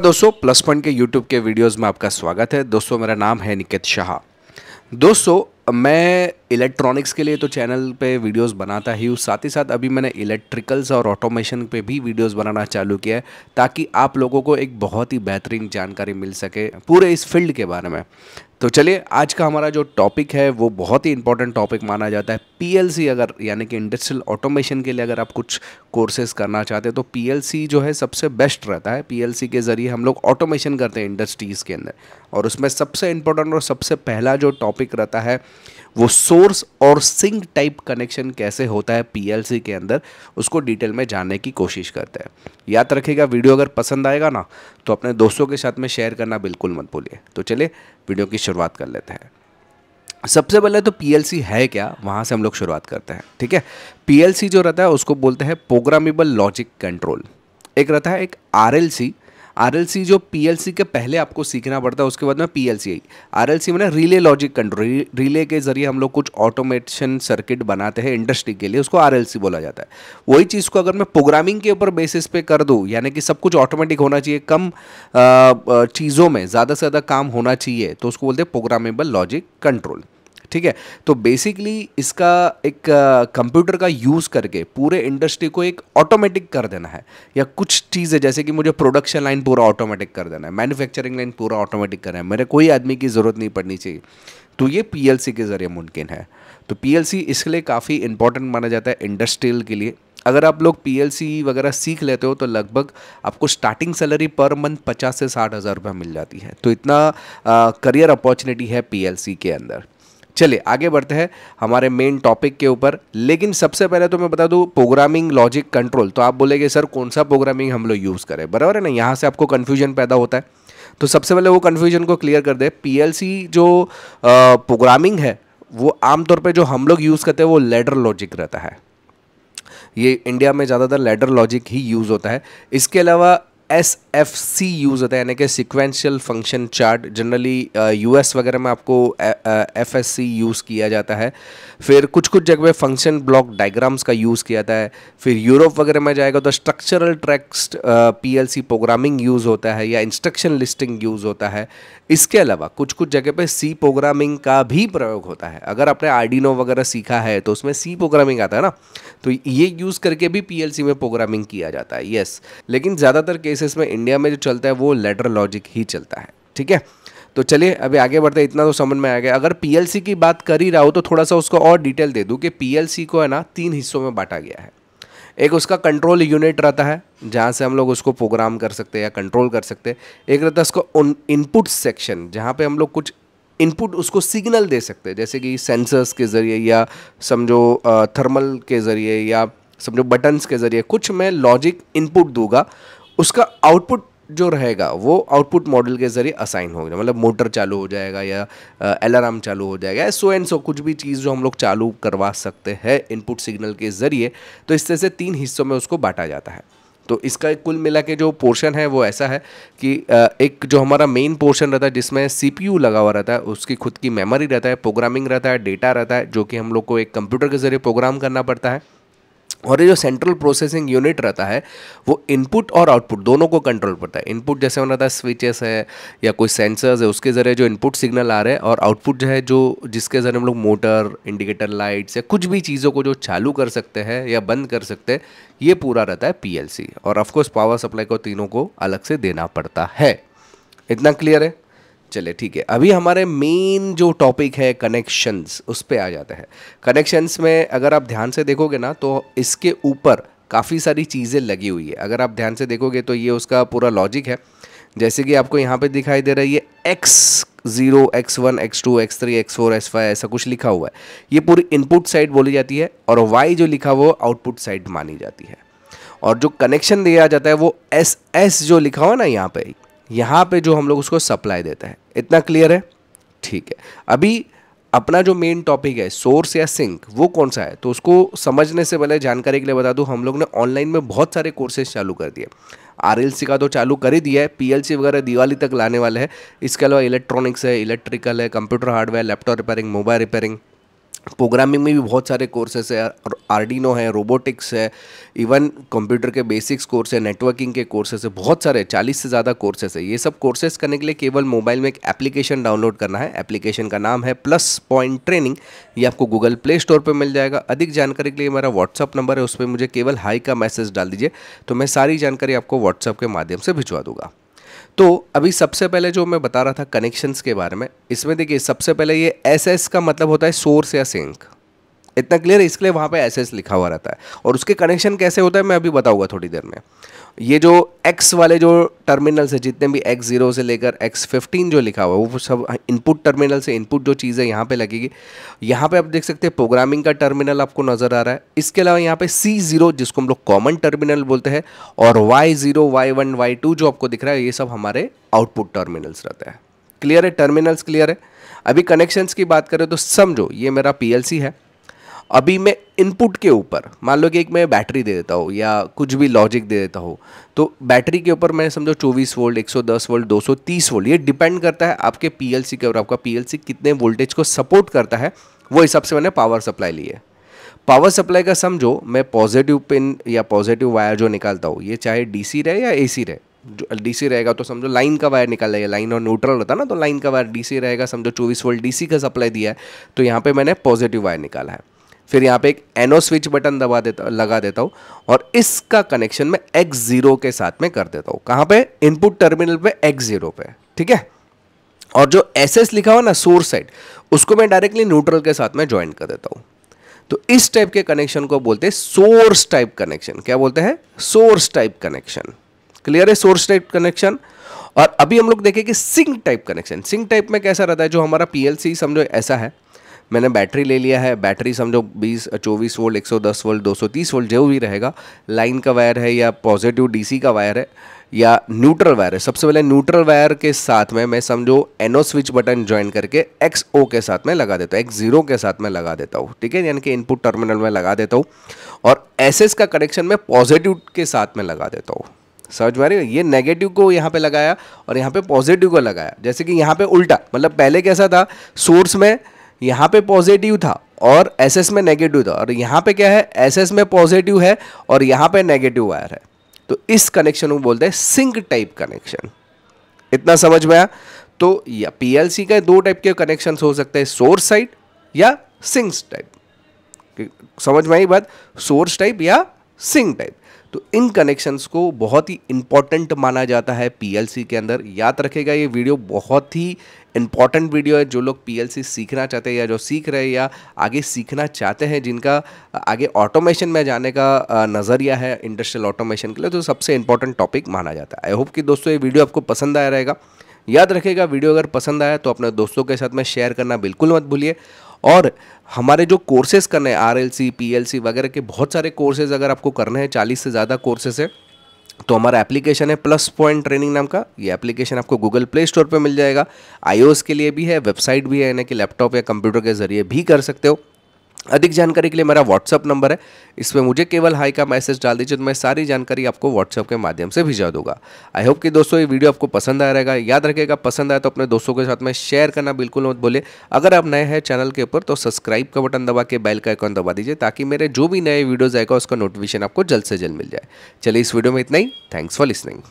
दोस्तों plus point के YouTube के वीडियोस में आपका स्वागत है। दोस्तों, मेरा नाम है निकेत शाह। दोस्तों, मैं इलेक्ट्रॉनिक्स के लिए तो चैनल पे वीडियोस बनाता ही हूँ। साथ ही साथ अभी मैंने इलेक्ट्रिकल्स और ऑटोमेशन पे भी वीडियोस बनाना चालू किया है, ताकि आप लोगों को एक बहुत ही बेहतरीन जानकारी मिल सके पूरे इस फ़ील्ड के बारे में। तो चलिए, आज का हमारा जो टॉपिक है, वो बहुत ही इंपॉर्टेंट टॉपिक माना जाता है। पीएलसी अगर, यानी कि इंडस्ट्रियल ऑटोमेशन के लिए अगर आप कुछ कोर्सेज करना चाहते हैं तो पीएलसी जो है सबसे बेस्ट रहता है। पीएलसी के ज़रिए हम लोग ऑटोमेशन करते हैं इंडस्ट्रीज़ के अंदर। और उसमें सबसे इंपॉर्टेंट और सबसे पहला जो टॉपिक रहता है वो सोर्स और सिंक टाइप कनेक्शन कैसे होता है पीएलसी के अंदर, उसको डिटेल में जानने की कोशिश करते हैं। याद रखिएगा वीडियो अगर पसंद आएगा ना तो अपने दोस्तों के साथ में शेयर करना बिल्कुल मत भूलिए। तो चलिए वीडियो की शुरुआत कर लेते हैं। सबसे पहले तो पीएलसी है क्या? वहाँ से हम लोग शुरुआत करते हैं, ठीक है? पीएलसी जो रहता है, उसको बोलते हैं प्रोग्रामेबल लॉजिक कंट्रोल एक रहता है एक आरएलसी आरएलसी जो पीएलसी के पहले आपको सीखना पड़ता है, उसके बाद में पी पीएलसी आई आरएलसी मैंने रिले लॉजिक कंट्रोल रिले के ज़रिए हम लोग कुछ ऑटोमेशन सर्किट बनाते हैं इंडस्ट्री के लिए, उसको आरएलसी बोला जाता है। वही चीज़ को अगर मैं प्रोग्रामिंग के ऊपर बेसिस पे कर दूँ, यानी कि सब कुछ ऑटोमेटिक होना चाहिए, कम चीज़ों में, ज़्यादा से ज़्यादा काम होना चाहिए तो उसको बोलते हैं प्रोग्रामेबल लॉजिक कंट्रोल ठीक है? तो बेसिकली इसका एक कंप्यूटर का यूज़ करके पूरे इंडस्ट्री को एक ऑटोमेटिक कर देना है। या कुछ चीज़ें, जैसे कि मुझे प्रोडक्शन लाइन पूरा ऑटोमेटिक कर देना है। मैन्युफैक्चरिंग लाइन पूरा ऑटोमेटिक करना है। मेरे कोई आदमी की ज़रूरत नहीं पड़नी चाहिए। तो ये पीएलसी के ज़रिए मुमकिन है। तो पी इसलिए काफ़ी इंपॉर्टेंट माना जाता है इंडस्ट्रियल के लिए। अगर आप लोग पीएलसी वगैरह सीख लेते हो तो लगभग आपको स्टार्टिंग सैलरी पर मंथ पचास से साठ हज़ार रुपये मिल जाती है। तो इतना करियर अपॉर्चुनिटी है पीएलसी के अंदर। चलिए, आगे बढ़ते हैं हमारे मेन टॉपिक के ऊपर। लेकिन सबसे पहले तो मैं बता दूँ प्रोग्रामिंग लॉजिक कंट्रोल तो आप बोलेंगे, सर, कौन सा प्रोग्रामिंग हम लोग यूज़ करें? बराबर है ना? यहाँ से आपको कन्फ्यूज़न पैदा होता है। तो सबसे पहले वो कन्फ्यूज़न को क्लियर कर दे। पीएलसी जो प्रोग्रामिंग है, वो आमतौर पर जो हम लोग यूज़ करते हैं, वो लेडर लॉजिक रहता है। ये इंडिया में ज़्यादातर लेडर लॉजिक ही यूज़ होता है। इसके अलावा एस एफ़ सी यूज़ होता है, यानी कि sequential function chart generally U S वगैरह में आपको एफ़ एस सी यूज़ किया जाता है। फिर कुछ कुछ जगह पे फ़ंक्शन ब्लॉक डायग्राम्स का यूज़ किया जाता है। फिर यूरोप वगैरह में जाएगा तो structured text P L C programming use होता है या इंस्ट्रक्शन लिस्टिंग यूज़ होता है। इसके अलावा कुछ कुछ जगह पे सी प्रोग्रामिंग का भी प्रयोग होता है। अगर आपने आर्डिनो वगैरह सीखा है तो उसमें सी प्रोग्रामिंग आता है ना? तो ये यूज़ करके भी पी एल सी में प्रोग्रामिंग किया जाता है येस लेकिन ज़्यादातर केसेस में इंडिया में जो चलता है, वो लेटर लॉजिक ही चलता है। ठीक है? तो चलिए, अभी आगे बढ़ते हैं, इतना तो समझ में आ गया। अगर पीएलसी की बात कर ही रहा हो तो थोड़ा सा उसको और डिटेल दे दूँ कि पीएलसी को है ना, तीन हिस्सों में बांटा गया है। एक उसका कंट्रोल यूनिट रहता है, जहाँ से हम लोग उसको प्रोग्राम कर सकते हैं या कंट्रोल कर सकते हैं। एक रहता है उसका इनपुट सेक्शन जहाँ पे हम लोग कुछ इनपुट उसको सिग्नल दे सकते हैं। जैसे कि सेंसर्स के ज़रिए या समझो थर्मल के ज़रिए या समझो बटन्स के ज़रिए। कुछ मैं लॉजिक इनपुट दूँगा उसका आउटपुट जो रहेगा, वो आउटपुट मॉडल के ज़रिए असाइन हो मतलब मोटर चालू हो जाएगा या अलार्म चालू हो जाएगा सो एंड सो कुछ भी चीज़ जो हम लोग चालू करवा सकते हैं इनपुट सिग्नल के ज़रिए तो इस तरह से तीन हिस्सों में उसको बांटा जाता है। तो इसका कुल मिला के जो पोर्शन है, वो ऐसा है कि एक जो हमारा मेन पोर्शन रहता है, जिसमें सीपीयू लगा हुआ रहता है, उसकी खुद की मेमोरी रहता है प्रोग्रामिंग रहता है डेटा रहता है, जो कि हम लोग को एक कंप्यूटर के ज़रिए प्रोग्राम करना पड़ता है। और ये जो सेंट्रल प्रोसेसिंग यूनिट रहता है, वो इनपुट और आउटपुट दोनों को कंट्रोल करता है। इनपुट जैसे होना रहता है स्विचेस है या कोई सेंसर्स है, उसके ज़रिए जो इनपुट सिग्नल आ रहे हैं और आउटपुट जो है, जो जिसके ज़रिए हम लोग मोटर इंडिकेटर लाइट्स या कुछ भी चीज़ों को जो चालू कर सकते हैं या बंद कर सकते हैं, ये पूरा रहता है पीएलसी और ऑफकोर्स पावर सप्लाई को तीनों को अलग से देना पड़ता है। इतना क्लियर है? चलिए ठीक है। अभी हमारे मेन जो टॉपिक है कनेक्शंस उस पर आ जाता है। कनेक्शंस में अगर आप ध्यान से देखोगे ना तो इसके ऊपर काफ़ी सारी चीज़ें लगी हुई है। अगर आप ध्यान से देखोगे तो ये उसका पूरा लॉजिक है। जैसे कि आपको यहाँ पे दिखाई दे रहा है, ये x zero x one x two x three x four x five ऐसा कुछ लिखा हुआ है। ये पूरी इनपुट साइड बोली जाती है और वाई जो लिखा हुआ आउटपुट साइड मानी जाती है। और जो कनेक्शन दिया जाता है, वो एस एस जो लिखा हुआ ना यहाँ पे यहाँ पे जो हम लोग उसको सप्लाई देते हैं। इतना क्लियर है? ठीक है। अभी अपना जो मेन टॉपिक है सोर्स या सिंक वो कौन सा है? तो उसको समझने से पहले जानकारी के लिए बता दूँ, हम लोग ने ऑनलाइन में बहुत सारे कोर्सेज चालू कर दिए। आरएलसी का तो चालू कर ही दिया है पीएलसी वगैरह दिवाली तक लाने वाले हैं। इसके अलावा इलेक्ट्रॉनिक्स है इलेक्ट्रिकल है computer hardware laptop repairing mobile repairing programming में भी बहुत सारे कोर्सेस है आर्डिनो है रोबोटिक्स है इवन कंप्यूटर के बेसिक्स कोर्स है नेटवर्किंग के कोर्सेस है, बहुत सारे, चालीस से ज़्यादा कोर्सेस है। ये सब कोर्सेज करने के लिए केवल मोबाइल में एक एप्लीकेशन डाउनलोड करना है। एप्लीकेशन का नाम है प्लस पॉइंट ट्रेनिंग ये आपको गूगल प्ले स्टोर पर मिल जाएगा। अधिक जानकारी के लिए मेरा व्हाट्सअप नंबर है, उस पर मुझे केवल हाई का मैसेज डाल दीजिए तो मैं सारी जानकारी आपको व्हाट्सअप के माध्यम से भिजवा दूँगा। तो अभी सबसे पहले जो मैं बता रहा था कनेक्शंस के बारे में, इसमें देखिए, सबसे पहले ये एस एस का मतलब होता है सोर्स या सिंक इतना क्लियर है, इसके लिए वहाँ पे एस लिखा हुआ रहता है। और उसके कनेक्शन कैसे होता है, मैं अभी बताऊँगा थोड़ी देर में। ये जो X वाले जो टर्मिनल्स है, जितने भी X ज़ीरो से लेकर X फिफ्टीन जो लिखा हुआ है, वो सब इनपुट टर्मिनल से इनपुट जो चीज़ है यहाँ पे लगेगी। यहाँ पे आप देख सकते हैं प्रोग्रामिंग का टर्मिनल आपको नज़र आ रहा है। इसके अलावा यहाँ पे C ज़ीरो जिसको हम लोग कॉमन टर्मिनल बोलते हैं, और Y zero Y one Y two जो आपको दिख रहा है, ये सब हमारे आउटपुट टर्मिनल्स रहते हैं। क्लियर है? टर्मिनल्स क्लियर है? अभी कनेक्शंस की बात करें तो समझो, ये मेरा पीएलसी है। अभी मैं इनपुट के ऊपर, मान लो कि एक मैं बैटरी दे देता हूँ या कुछ भी लॉजिक दे देता हूँ तो बैटरी के ऊपर मैं समझो 24 वोल्ट 110 वोल्ट 230 वोल्ट ये डिपेंड करता है आपके पीएलसी के ऊपर आपका पीएलसी कितने वोल्टेज को सपोर्ट करता है, वो हिसाब से मैंने पावर सप्लाई ली है। पावर सप्लाई का समझो, मैं पॉजिटिव पिन या पॉजिटिव वायर जो निकालता हूँ, ये चाहे डीसी रहे या एसी रहे डीसी रहेगा तो समझो लाइन का वायर निकाल लेगा लाइन और न्यूट्रल रहता ना तो लाइन का वायर डीसी रहेगा, समझो 24 वोल्ट डीसी का सप्लाई दिया है तो यहाँ पे मैंने पॉजिटिव वायर निकाला है। फिर यहाँ पे एक एनो स्विच बटन दबा देता, लगा देता हूँ और इसका कनेक्शन मैं एक्स ज़ीरो के साथ में कर देता हूँ। कहाँ पे? इनपुट टर्मिनल पे एक्स ज़ीरो पे, ठीक है? और जो एस लिखा हुआ ना सोर्स साइड उसको मैं डायरेक्टली न्यूट्रल के साथ में ज्वाइन कर देता हूँ। तो इस टाइप के कनेक्शन को बोलते हैं सोर्स टाइप कनेक्शन क्या बोलते हैं? सोर्स टाइप कनेक्शन क्लियर है सोर्स टाइप कनेक्शन और अभी हम लोग देखें कि sink type connection sink type में कैसा रहता है? जो हमारा पीएलसी समझो ऐसा है। मैंने बैटरी ले लिया है, बैटरी समझो 20 24 वोल्ट 110 वोल्ट 230 वोल्ट, जो भी रहेगा, लाइन का वायर है या पॉजिटिव डीसी का वायर है या न्यूट्रल वायर है, सबसे पहले न्यूट्रल वायर के साथ में मैं समझो N O switch button join करके एक्स ओ के साथ में लगा देता हूँ एक्स ज़ीरो के साथ में लगा देता हूँ, ठीक है? यानी कि इनपुट टर्मिनल में लगा देता हूँ और एस का कनेक्शन मैं पॉजिटिव के साथ में लगा देता हूँ। समझ में आ रही है? ये नेगेटिव को यहाँ पे लगाया और यहाँ पे पॉजिटिव को लगाया, जैसे कि यहाँ पे उल्टा मतलब पहले कैसा था सोर्स में यहाँ पे पॉजिटिव था और एस एस में नेगेटिव था। और यहाँ पे क्या है? एस एस में पॉजिटिव है और यहाँ पे नेगेटिव वायर है। तो इस कनेक्शन को बोलते हैं सिंक टाइप कनेक्शन इतना समझ में आया? तो या पीएलसी का दो टाइप के कनेक्शन हो सकते हैं सोर्स साइड या सिंक्स टाइप समझ में आई बात? सोर्स टाइप या सिंक टाइप तो इन कनेक्शंस को बहुत ही इंपॉर्टेंट माना जाता है पीएलसी के अंदर। याद रखेगा, ये वीडियो बहुत ही इंपॉर्टेंट वीडियो है जो लोग पीएलसी सीखना चाहते हैं या जो सीख रहे हैं या आगे सीखना चाहते हैं, जिनका आगे ऑटोमेशन में जाने का नज़रिया है इंडस्ट्रियल ऑटोमेशन के लिए तो सबसे इंपॉर्टेंट टॉपिक माना जाता है। आई होप कि दोस्तों ये वीडियो आपको पसंद आया रहेगा। याद रखेगा वीडियो अगर पसंद आया तो अपने दोस्तों के साथ में शेयर करना बिल्कुल मत भूलिए। और हमारे जो कोर्सेज करने हैं R L C P L C वगैरह के बहुत सारे कोर्सेज अगर आपको करने हैं, चालीस से ज़्यादा कोर्सेज है तो हमारा एप्लीकेशन है प्लस पॉइंट ट्रेनिंग नाम का। ये एप्लीकेशन आपको गूगल प्ले स्टोर पर मिल जाएगा। आईओएस के लिए भी है वेबसाइट भी है, यानी कि लैपटॉप या कंप्यूटर के ज़रिए भी कर सकते हो। अधिक जानकारी के लिए मेरा व्हाट्सअप नंबर है। इसमें मुझे केवल हाई का मैसेज डाल दीजिए तो मैं सारी जानकारी आपको व्हाट्सअप के माध्यम से भिजा दूँगा। आई होप कि दोस्तों ये वीडियो आपको पसंद आया रहेगा। याद रखेगा पसंद आया तो अपने दोस्तों के साथ में शेयर करना बिल्कुल मत बोले अगर आप नए हैं चैनल के ऊपर तो सब्सक्राइब का बटन दबा के बेल का आइकॉन दबा दीजिए, ताकि मेरे जो भी नए वीडियोज़ आएगा, उसका नोटिफिकेशन आपको जल्द से जल्द मिल जाए। चलिए इस वीडियो में इतना ही। Thanks for listening